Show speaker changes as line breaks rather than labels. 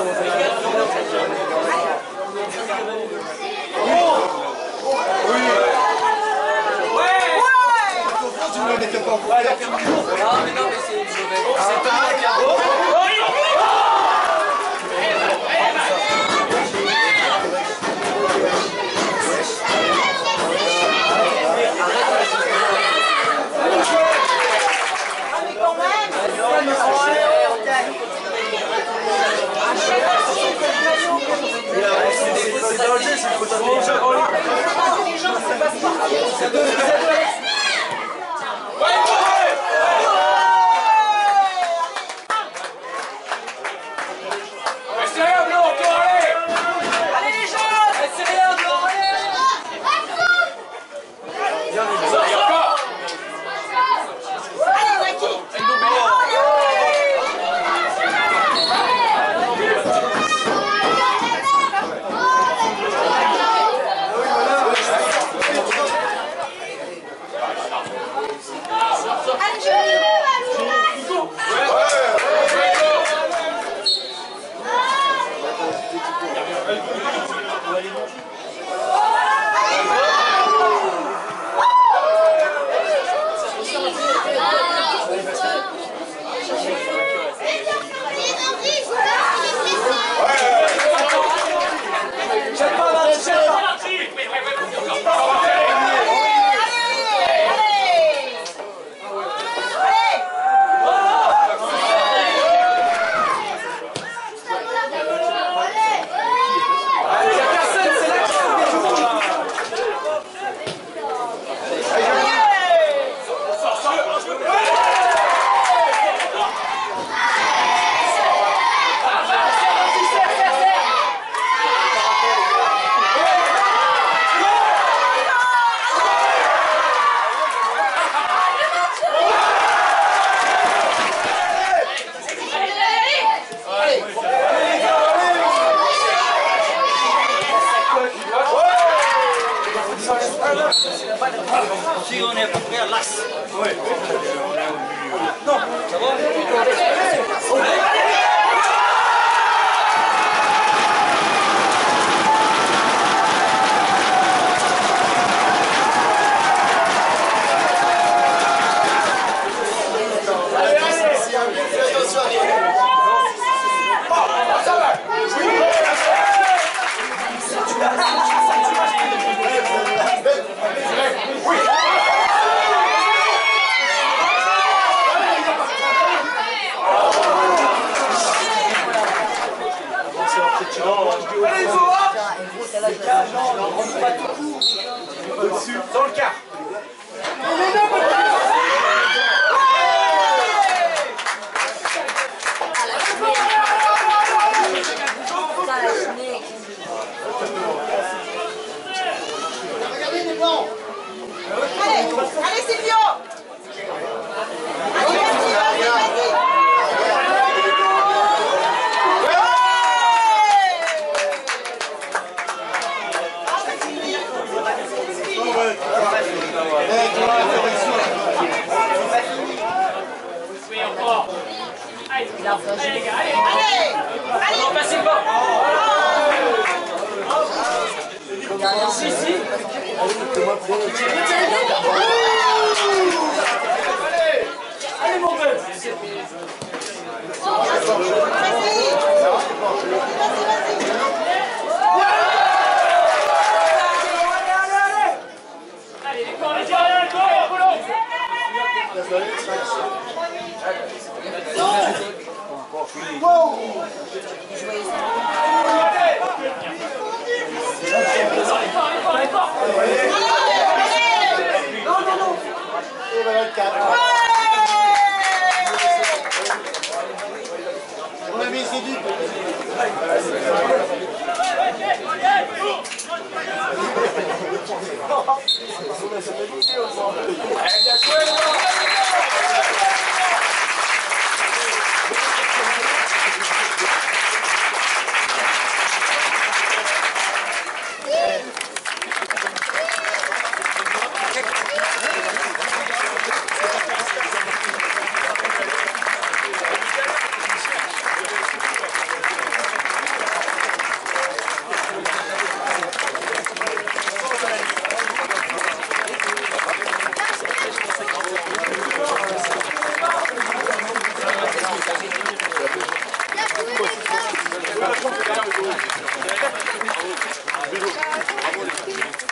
Vai, vai, vai. Se adorar.
Si on est à l'as. Dans le quart.
Allez, allez Silvio Allez,
les gars, allez
Allez Allez
Non, passez pas Si, si Allez, mon bœuf Allez, On
avait essayé du Gracias.